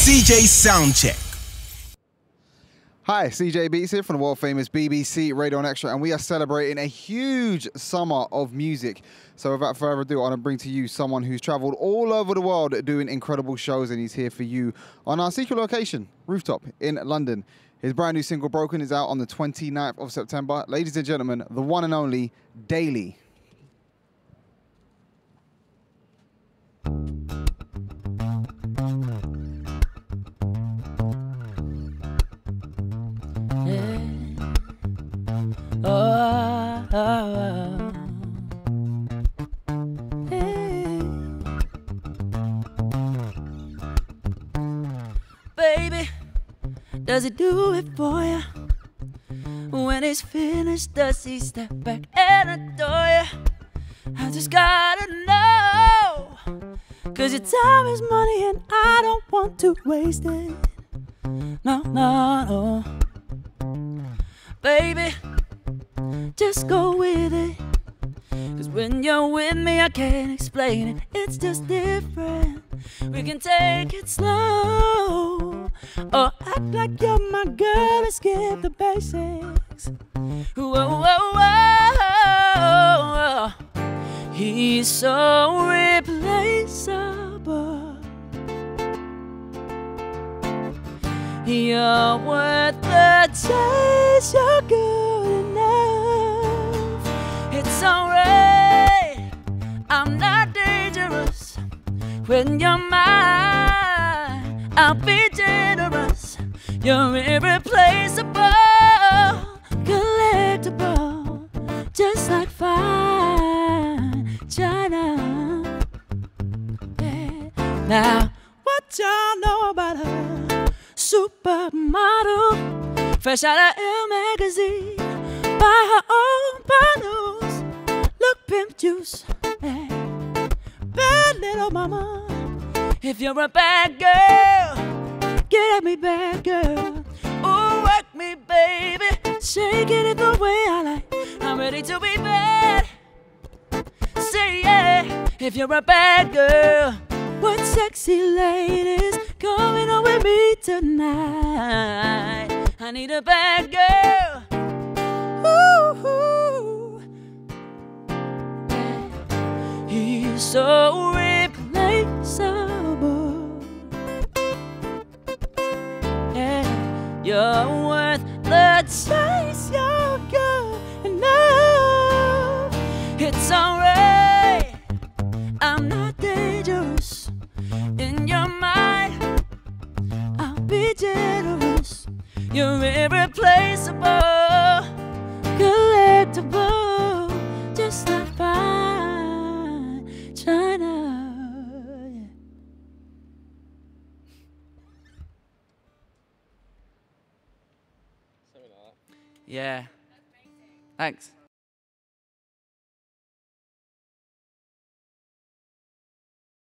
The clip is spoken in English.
CJ Soundcheck. Hi, CJ Beatz here from the world famous BBC Radio Extra, and we are celebrating a huge summer of music. So, without further ado, I want to bring to you someone who's traveled all over the world doing incredible shows, and he's here for you on our secret location, Rooftop in London. His brand new single, Broken, is out on the 29th of September. Ladies and gentlemen, the one and only Daley. Baby, does he do it for you? When he's finished, does he step back and adore you? I just gotta know. Cause your time is money and I don't want to waste it. No, no, no. Baby, just go with it. Cause when you're with me, I can't explain it. It's just different. We can take it slow. Or act like you're my girl and skip the basics. Whoa, whoa, whoa. He's so replaceable. You're worth dangerous. When you're mine, I'll be generous. You're irreplaceable, collectible, just like fine china. Yeah. Now, what y'all know about her? Supermodel, fresh out of Elle magazine, by her own bottles. Mama. If you're a bad girl, get at me, bad girl. Ooh, work me, baby, shaking it the way I like. I'm ready to be bad. Say yeah, if you're a bad girl. What sexy ladies coming on with me tonight? I need a bad girl. Ooh, he's so you're worth the chase. You're good enough. It's alright. I'm not dangerous in your mind. I'll be generous. You're irreplaceable, collectible, Yeah. Thanks.